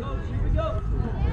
go, here we go.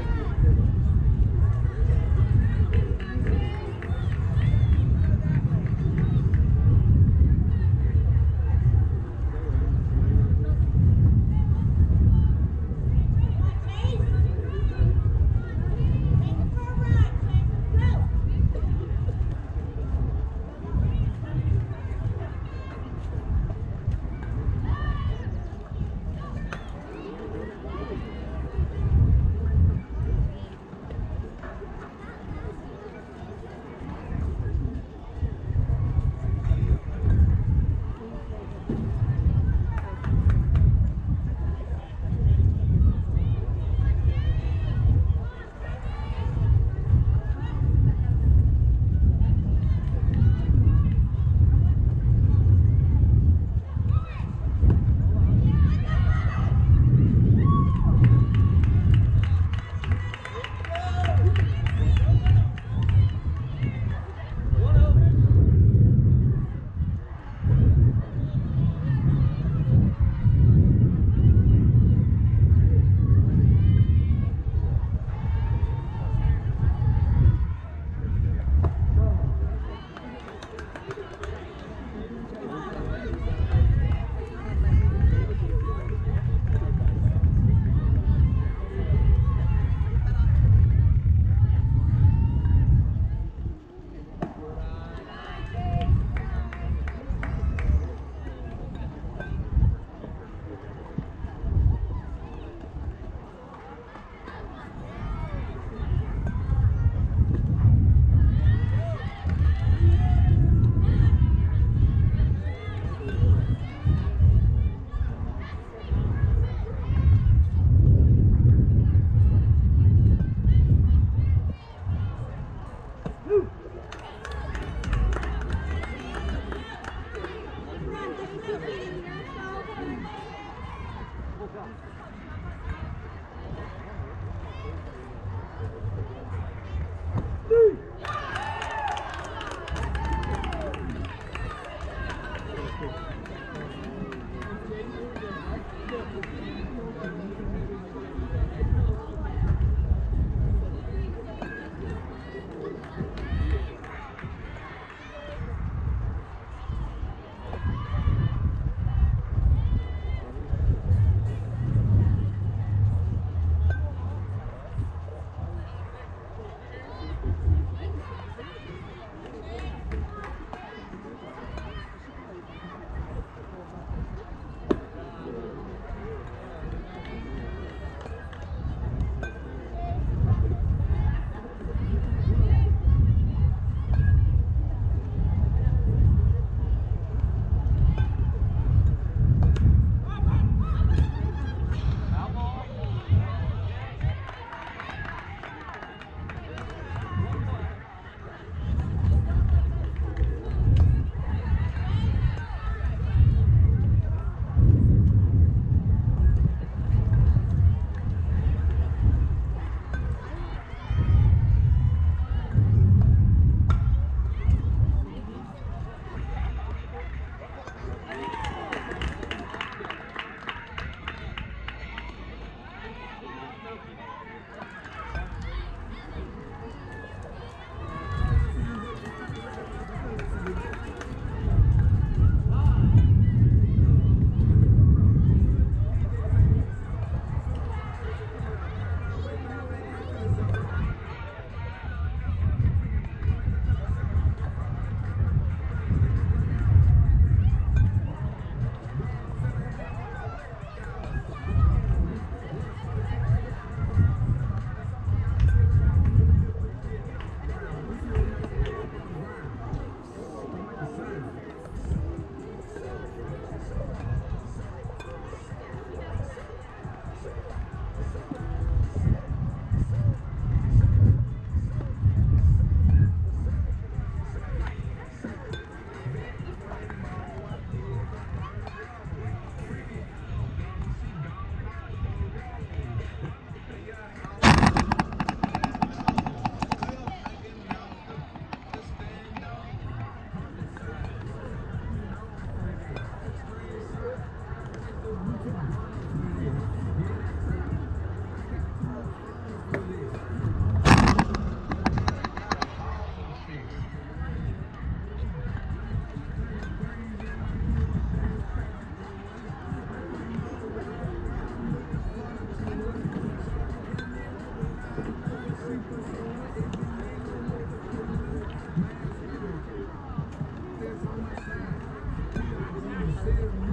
see you.